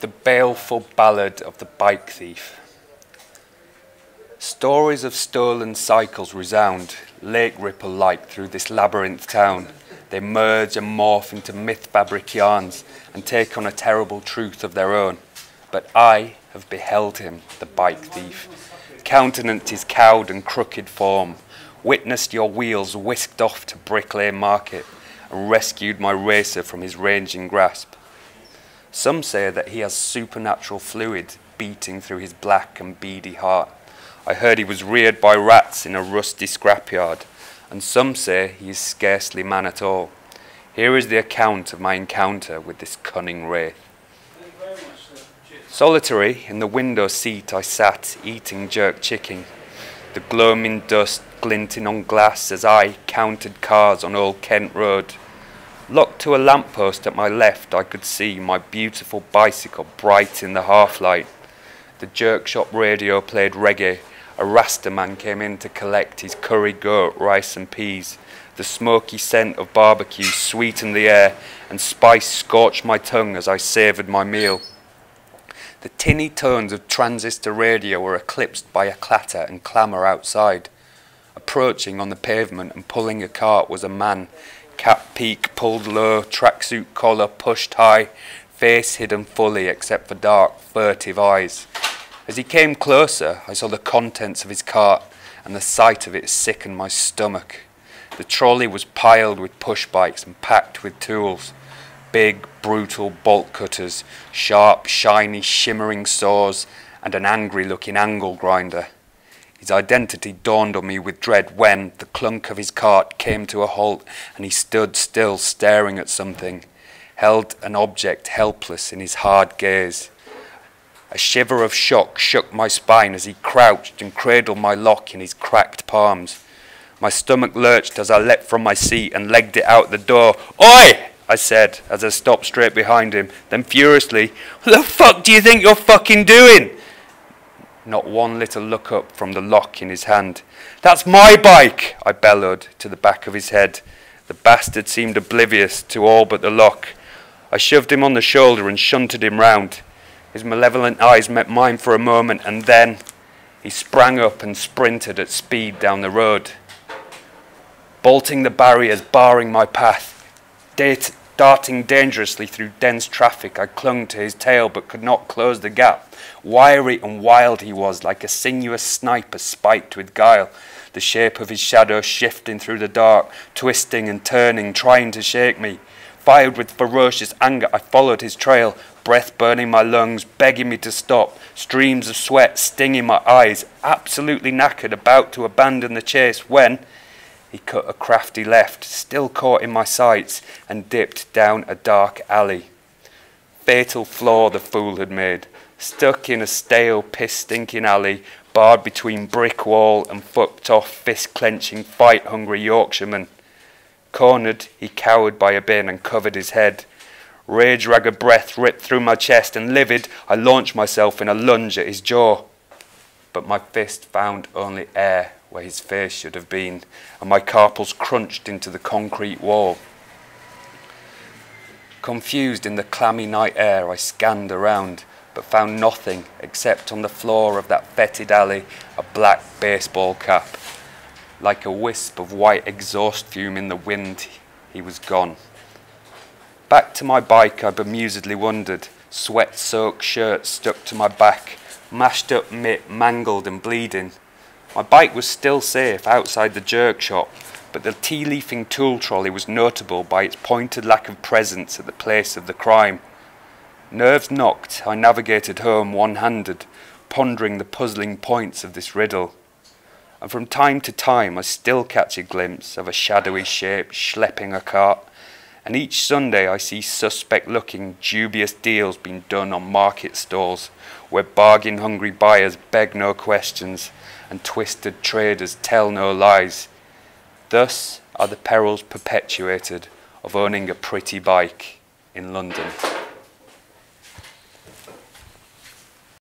The baleful ballad of the bike thief. Stories of stolen cycles resound, lake ripple like through this labyrinth town. They merge and morph into myth fabric yarns and take on a terrible truth of their own. But I have beheld him, the bike thief, countenance his cowed and crooked form, witnessed your wheels whisked off to Brick Lane Market, and rescued my racer from his ranging grasp. Some say that he has supernatural fluid beating through his black and beady heart. I heard he was reared by rats in a rusty scrapyard, and some say he is scarcely man at all. Here is the account of my encounter with this cunning wraith. Solitary in the window seat I sat, eating jerk chicken, the gloaming dust glinting on glass as I counted cars on Old Kent Road. Locked to a lamppost at my left, I could see my beautiful bicycle bright in the half light. The jerk shop radio played reggae. A Rasta man came in to collect his curry goat, rice, and peas. The smoky scent of barbecue sweetened the air, and spice scorched my tongue as I savoured my meal. The tinny tones of transistor radio were eclipsed by a clatter and clamour outside. Approaching on the pavement and pulling a cart was a man, cap peak pulled low, tracksuit collar pushed high, face hidden fully except for dark, furtive eyes. As he came closer, I saw the contents of his cart, and the sight of it sickened my stomach. The trolley was piled with push bikes and packed with tools big, brutal bolt cutters, sharp, shiny, shimmering saws, and an angry looking angle grinder. His identity dawned on me with dread when the clunk of his cart came to a halt and he stood still staring at something, held an object helpless in his hard gaze. A shiver of shock shook my spine as he crouched and cradled my lock in his cracked palms. My stomach lurched as I leapt from my seat and legged it out the door. Oi! I said as I stopped straight behind him, then furiously, What the fuck do you think you're fucking doing? Not one little look up from the lock in his hand. That's my bike, I bellowed to the back of his head. The bastard seemed oblivious to all but the lock. I shoved him on the shoulder and shunted him round. His malevolent eyes met mine for a moment, and then he sprang up and sprinted at speed down the road. Bolting the barriers barring my path, darting dangerously through dense traffic, I clung to his tail but could not close the gap. Wiry and wild he was, like a sinuous sniper spiked with guile, the shape of his shadow shifting through the dark, twisting and turning, trying to shake me. Fired with ferocious anger, I followed his trail, breath burning my lungs, begging me to stop, streams of sweat stinging my eyes, absolutely knackered, about to abandon the chase when he cut a crafty left, still caught in my sights, and dipped down a dark alley. Fatal flaw the fool had made, stuck in a stale, piss-stinking alley, barred between brick wall and fucked off, fist-clenching, fight-hungry Yorkshireman. Cornered, he cowered by a bin and covered his head. Rage-ragged breath ripped through my chest, and livid, I launched myself in a lunge at his jaw. But my fist found only air where his face should have been, and my carpals crunched into the concrete wall. Confused in the clammy night air, I scanned around, but found nothing except on the floor of that fetid alley a black baseball cap. Like a wisp of white exhaust fume in the wind, he was gone. Back to my bike, I bemusedly wondered, sweat soaked shirt stuck to my back, mashed up mitt mangled and bleeding. My bike was still safe outside the jerk shop, but the tea-leafing tool trolley was notable by its pointed lack of presence at the place of the crime. Nerves knocked, I navigated home one-handed, pondering the puzzling points of this riddle. And from time to time I still catch a glimpse of a shadowy shape schlepping a cart, and each Sunday I see suspect-looking, dubious deals being done on market stalls, where bargain-hungry buyers beg no questions, and twisted traders tell no lies. Thus are the perils perpetuated of owning a pretty bike in London.